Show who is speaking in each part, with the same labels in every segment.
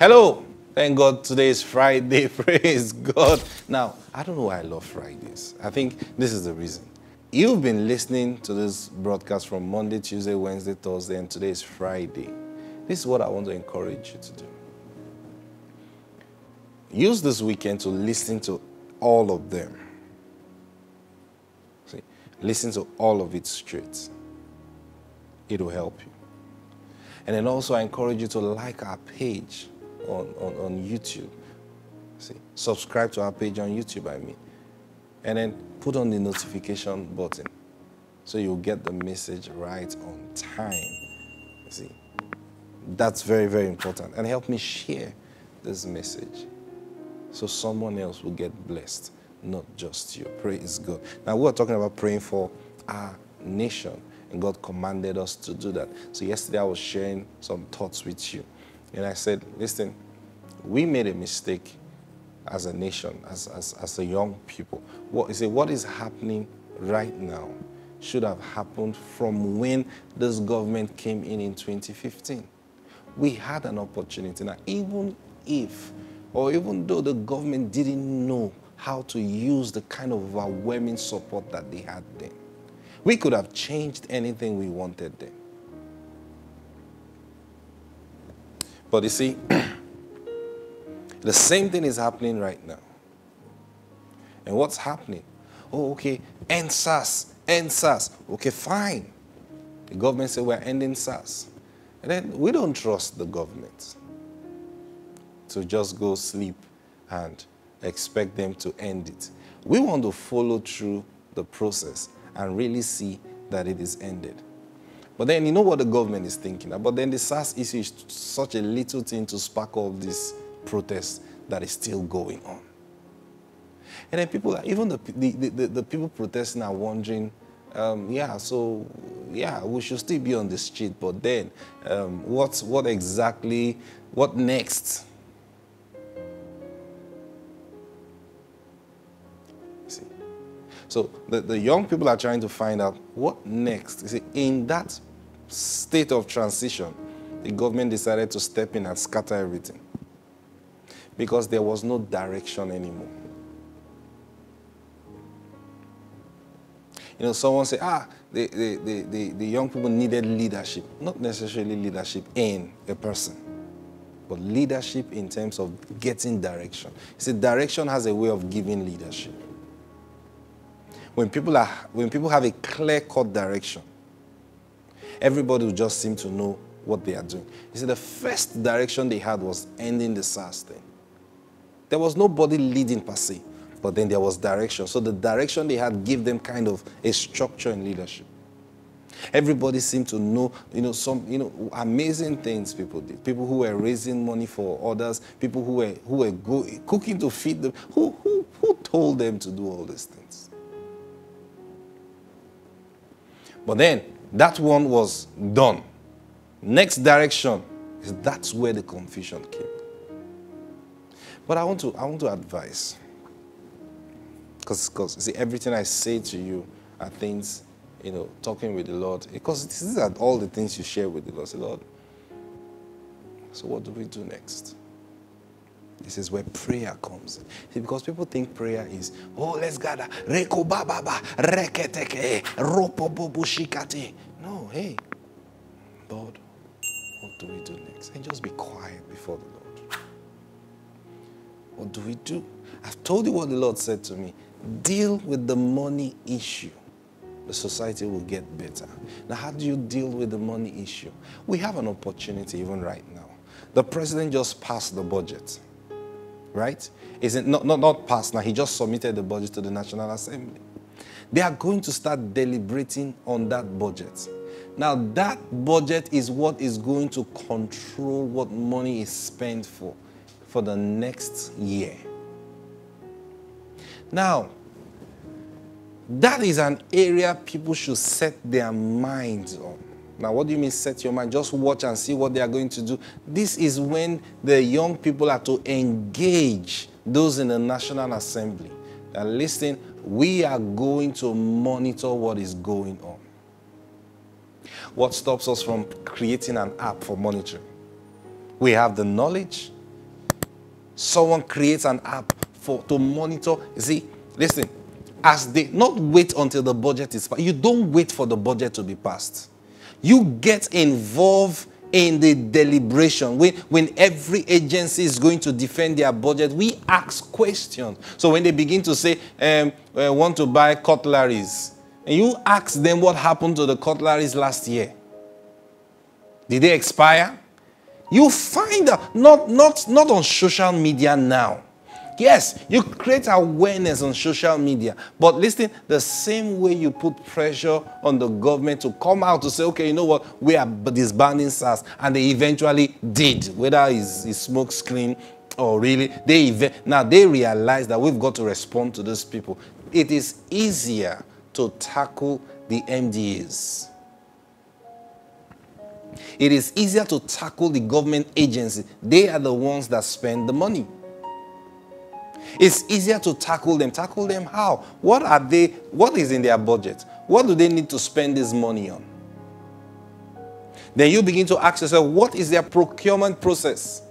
Speaker 1: Hello. Thank God today is Friday. Praise God. Now, I don't know why I love Fridays. I think this is the reason. You've been listening to this broadcast from Monday, Tuesday, Wednesday, Thursday, and today is Friday. This is what I want to encourage you to do. Use this weekend to listen to all of them. See, listen to all of it straight. It will help you. And then also, I encourage you to like our page on, on, on YouTube. See, subscribe to our page on YouTube, I mean. And then put on the notification button so you'll get the message right on time. See, that's very, very important. And help me share this message so someone else will get blessed, not just you. Praise God. Now, we're talking about praying for our nation, and God commanded us to do that. So, yesterday I was sharing some thoughts with you, and I said, Listen, we made a mistake as a nation, as, as, as a young people. What, say, what is happening right now should have happened from when this government came in in 2015. We had an opportunity. Now, even if, or even though the government didn't know how to use the kind of overwhelming support that they had then, we could have changed anything we wanted then. But you see, the same thing is happening right now. And what's happening? Oh, okay, end SARS, end SARS. Okay, fine. The government said we're ending SARS. And then we don't trust the government to just go sleep and expect them to end it. We want to follow through the process and really see that it is ended. But then you know what the government is thinking about. Then the SARS issue is such a little thing to spark all this protest that is still going on. And then people, even the, the, the, the people protesting are wondering, um, yeah, so yeah, we should still be on the street, but then um, what, what exactly, what next? See, so the, the young people are trying to find out what next. See, in that state of transition, the government decided to step in and scatter everything because there was no direction anymore. You know, someone say, ah, the, the, the, the, the young people needed leadership. Not necessarily leadership in a person, but leadership in terms of getting direction. You see, direction has a way of giving leadership. When people, are, when people have a clear-cut direction, everybody just seem to know what they are doing. You see, the first direction they had was ending the SARS thing. There was nobody leading per se, but then there was direction. So the direction they had gave them kind of a structure in leadership. Everybody seemed to know, you know, some, you know, amazing things people did. People who were raising money for others, people who were who were go, cooking to feed them. Who, who, who told them to do all these things? But then that one was done. Next direction is that's where the confusion came. But I want to, I want to advise. Because, see, everything I say to you are things, you know, talking with the Lord. Because these are all the things you share with the Lord. Say, Lord, so what do we do next? This is where prayer comes. See, because people think prayer is, oh, let's gather. Reko reketeke. No, hey, Lord, what do we do next? And just be quiet before the Lord. What do we do? I've told you what the Lord said to me. Deal with the money issue. The society will get better. Now, how do you deal with the money issue? We have an opportunity even right now. The president just passed the budget, right? Is it not, not, not passed now? He just submitted the budget to the National Assembly. They are going to start deliberating on that budget. Now, that budget is what is going to control what money is spent for for the next year. Now, that is an area people should set their minds on. Now, what do you mean set your mind? Just watch and see what they are going to do. This is when the young people are to engage those in the National Assembly. And listen, we are going to monitor what is going on. What stops us from creating an app for monitoring? We have the knowledge, Someone creates an app for to monitor. See, listen, as they not wait until the budget is passed. You don't wait for the budget to be passed. You get involved in the deliberation. When, when every agency is going to defend their budget, we ask questions. So when they begin to say, um, I want to buy cutleries, and you ask them what happened to the cutleries last year. Did they expire? You find out, not, not, not on social media now. Yes, you create awareness on social media, but listen, the same way you put pressure on the government to come out to say, okay, you know what, we are disbanding SARS, and they eventually did, whether it's, it's smoke screen or really, they now they realize that we've got to respond to those people. It is easier to tackle the MDAs. It is easier to tackle the government agency. They are the ones that spend the money. It's easier to tackle them. Tackle them how? What are they, what is in their budget? What do they need to spend this money on? Then you begin to ask yourself, what is their procurement process?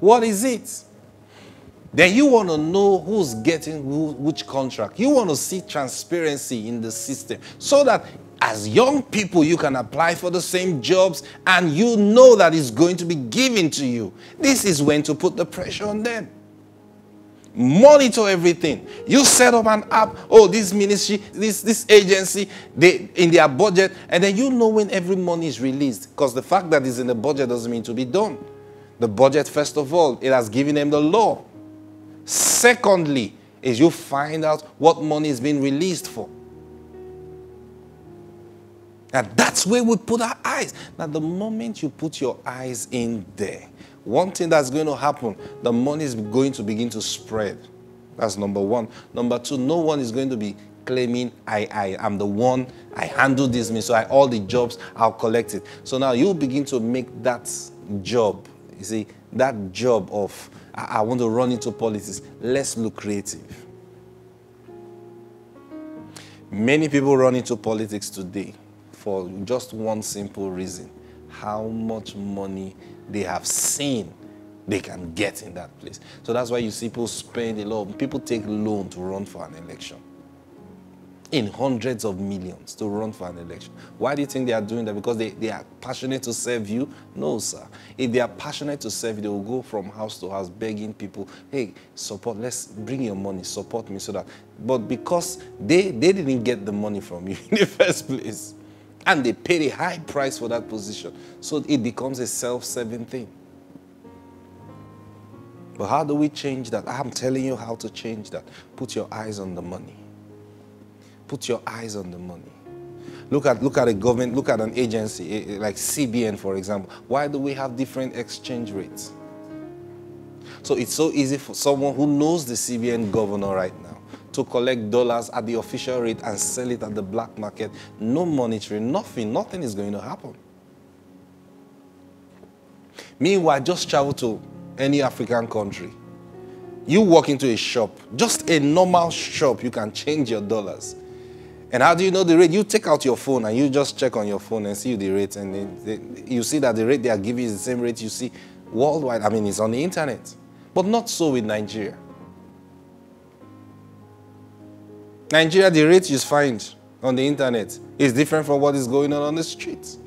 Speaker 1: What is it? Then you want to know who's getting who, which contract. You want to see transparency in the system so that as young people you can apply for the same jobs and you know that it's going to be given to you. This is when to put the pressure on them monitor everything. You set up an app, oh, this ministry, this, this agency, they in their budget, and then you know when every money is released. Because the fact that it's in the budget doesn't mean to be done. The budget, first of all, it has given them the law. Secondly, is you find out what money is being released for. And that's where we put our eyes. Now, the moment you put your eyes in there, one thing that's going to happen, the money is going to begin to spread. That's number one. Number two, no one is going to be claiming I, I am the one, I handle this, so I, all the jobs, I'll collect it. So now you begin to make that job, you see, that job of I, I want to run into politics less lucrative. Many people run into politics today for just one simple reason how much money they have seen they can get in that place. So that's why you see people spend a lot. People take loan to run for an election. In hundreds of millions to run for an election. Why do you think they are doing that? Because they, they are passionate to serve you? No, sir. If they are passionate to serve you, they will go from house to house begging people, hey, support, let's bring your money, support me so that. But because they, they didn't get the money from you in the first place, and they paid a high price for that position. So it becomes a self serving thing. But how do we change that? I'm telling you how to change that. Put your eyes on the money. Put your eyes on the money. Look at, look at a government, look at an agency eh, eh, like CBN, for example. Why do we have different exchange rates? So it's so easy for someone who knows the CBN governor right now to collect dollars at the official rate and sell it at the black market. No monitoring, nothing, nothing is going to happen. Meanwhile, just travel to any African country. You walk into a shop, just a normal shop, you can change your dollars. And how do you know the rate? You take out your phone and you just check on your phone and see the rate, and they, you see that the rate they are giving is the same rate you see worldwide. I mean, it's on the internet. But not so with Nigeria. Nigeria, the rate you find on the internet is different from what is going on on the streets.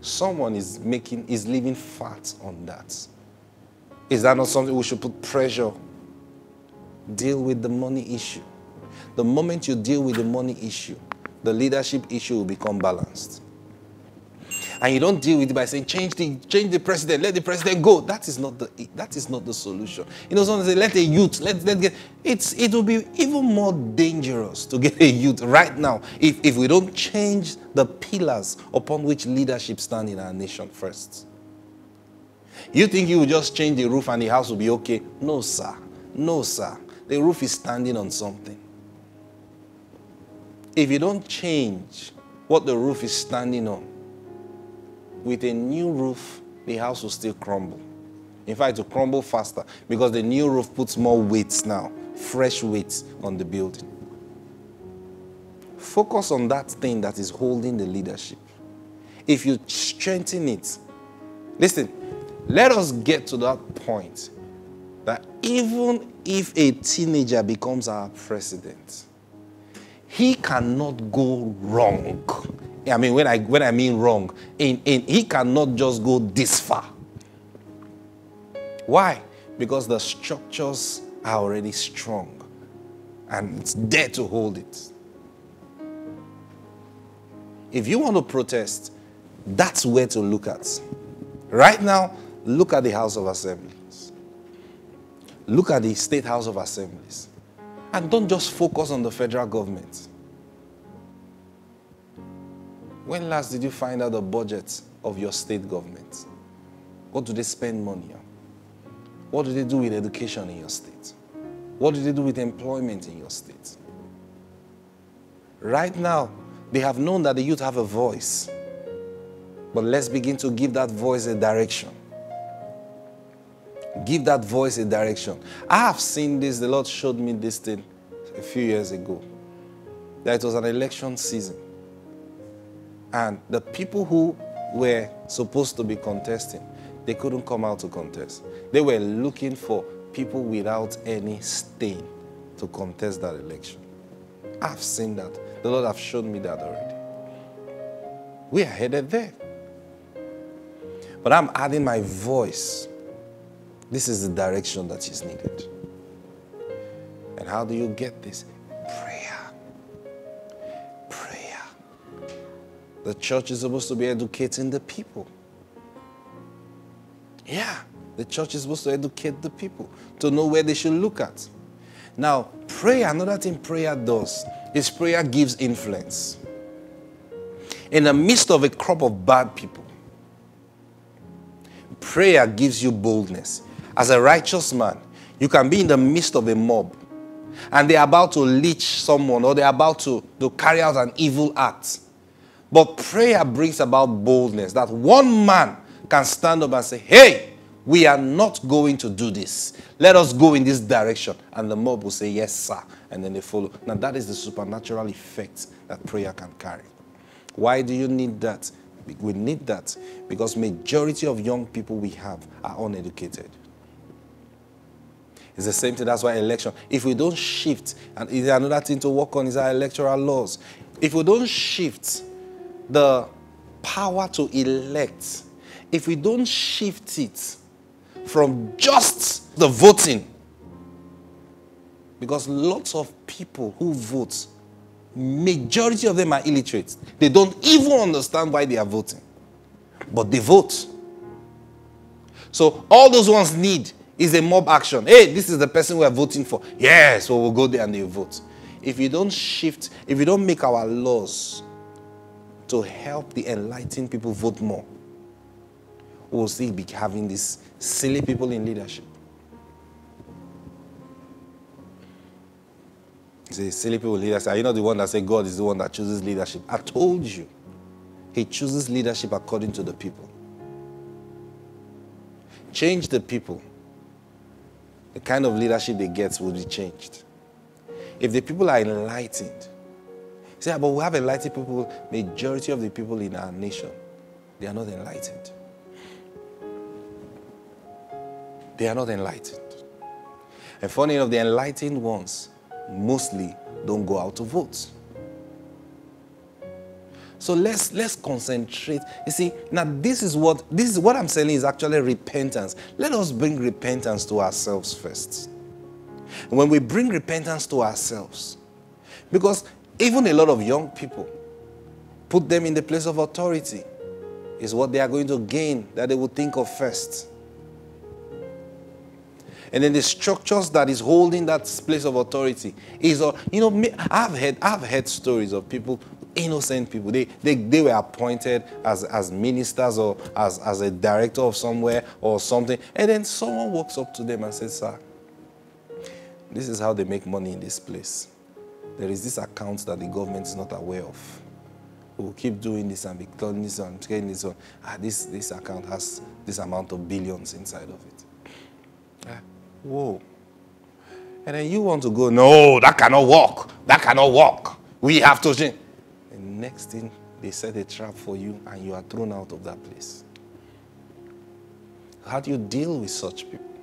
Speaker 1: Someone is making, is living fat on that. Is that not something we should put pressure? Deal with the money issue. The moment you deal with the money issue, the leadership issue will become balanced. And you don't deal with it by saying, change the, change the president, let the president go. That is not the, that is not the solution. You know, someone say, let the youth, let, let get, it's, it will be even more dangerous to get a youth right now if, if we don't change the pillars upon which leadership stand in our nation first. You think you will just change the roof and the house will be okay? No, sir. No, sir. The roof is standing on something. If you don't change what the roof is standing on, with a new roof, the house will still crumble. In fact, it will crumble faster because the new roof puts more weights now, fresh weights on the building. Focus on that thing that is holding the leadership. If you strengthen it, listen, let us get to that point that even if a teenager becomes our president, he cannot go wrong. I mean, when I, when I mean wrong, in, in, he cannot just go this far. Why? Because the structures are already strong and it's there to hold it. If you want to protest, that's where to look at. Right now, look at the House of Assemblies. Look at the State House of Assemblies. And don't just focus on the federal government. When last did you find out the budget of your state government? What do they spend money on? What do they do with education in your state? What do they do with employment in your state? Right now, they have known that the youth have a voice. But let's begin to give that voice a direction. Give that voice a direction. I have seen this, the Lord showed me this thing a few years ago. That it was an election season. And the people who were supposed to be contesting, they couldn't come out to contest. They were looking for people without any stain to contest that election. I've seen that. The Lord have shown me that already. We are headed there. But I'm adding my voice. This is the direction that is needed. And how do you get this? The church is supposed to be educating the people. Yeah. The church is supposed to educate the people to know where they should look at. Now, prayer, another thing prayer does is prayer gives influence. In the midst of a crop of bad people, prayer gives you boldness. As a righteous man, you can be in the midst of a mob and they're about to leech someone or they're about to, to carry out an evil act. But prayer brings about boldness that one man can stand up and say, Hey, we are not going to do this. Let us go in this direction. And the mob will say, Yes, sir. And then they follow. Now, that is the supernatural effect that prayer can carry. Why do you need that? We need that because majority of young people we have are uneducated. It's the same thing. That's why election. If we don't shift, and is another thing to work on is our electoral laws. If we don't shift the power to elect, if we don't shift it from just the voting. Because lots of people who vote, majority of them are illiterate. They don't even understand why they are voting. But they vote. So all those ones need is a mob action. Hey, this is the person we are voting for. Yes, so we'll go there and they vote. If you don't shift, if you don't make our laws to help the enlightened people vote more, we'll still be having these silly people in leadership. You say, silly people in leadership. Are you not the one that said God is the one that chooses leadership? I told you. He chooses leadership according to the people. Change the people. The kind of leadership they get will be changed. If the people are enlightened, say, but we have enlightened people, majority of the people in our nation, they are not enlightened. They are not enlightened. And funny enough, the enlightened ones mostly don't go out to vote. So let's let's concentrate. You see, now this is what this is what I'm saying is actually repentance. Let us bring repentance to ourselves first. when we bring repentance to ourselves, because even a lot of young people put them in the place of authority is what they are going to gain that they will think of first. And then the structures that is holding that place of authority is, uh, you know, I've heard, I've heard stories of people, innocent people. They, they, they were appointed as, as ministers or as, as a director of somewhere or something. And then someone walks up to them and says, sir, this is how they make money in this place. There is this account that the government is not aware of. We'll keep doing this and be turning this on, getting this on. Ah, this, this account has this amount of billions inside of it. Ah. Whoa. And then you want to go, no, that cannot work. That cannot work. We have to change. The next thing, they set a trap for you and you are thrown out of that place. How do you deal with such people?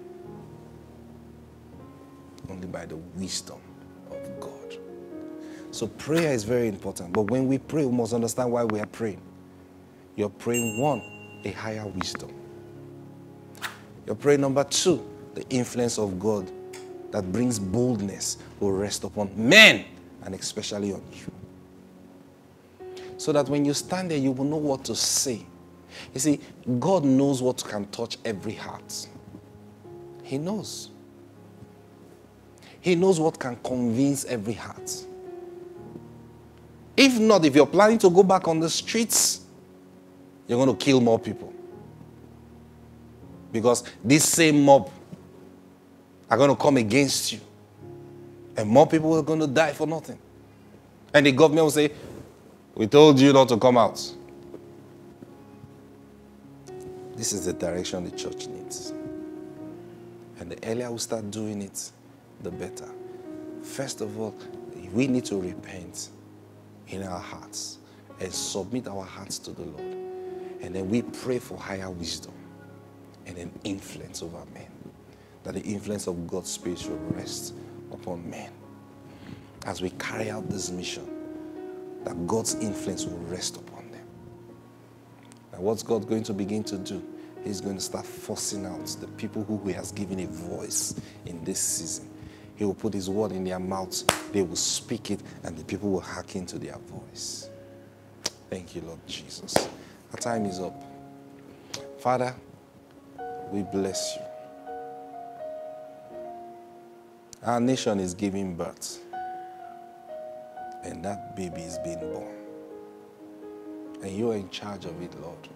Speaker 1: only by the wisdom. So prayer is very important. But when we pray, we must understand why we are praying. You're praying, one, a higher wisdom. You're praying, number two, the influence of God that brings boldness will rest upon men and especially on you. So that when you stand there, you will know what to say. You see, God knows what can touch every heart. He knows. He knows what can convince every heart. If not, if you're planning to go back on the streets, you're going to kill more people. Because this same mob are going to come against you. And more people are going to die for nothing. And the government will say, We told you not to come out. This is the direction the church needs. And the earlier we start doing it, the better. First of all, we need to repent in our hearts and submit our hearts to the Lord. And then we pray for higher wisdom and an influence over men. That the influence of God's Spirit should rest upon men. As we carry out this mission, that God's influence will rest upon them. Now, what's God going to begin to do? He's going to start forcing out the people who He has given a voice in this season. He will put His word in their mouths, they will speak it, and the people will hearken to their voice. Thank you, Lord Jesus. Our time is up. Father, we bless you. Our nation is giving birth, and that baby is being born. And you are in charge of it, Lord.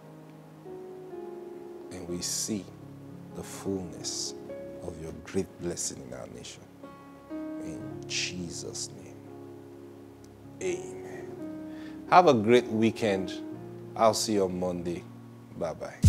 Speaker 1: And we see the fullness of your great blessing in our nation. In Jesus' name. Amen. Have a great weekend. I'll see you on Monday. Bye bye.